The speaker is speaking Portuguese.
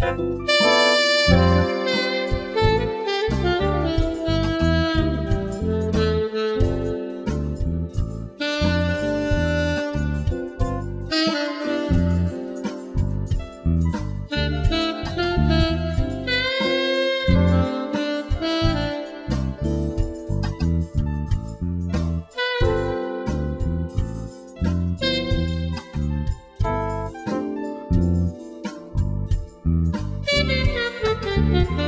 Música Música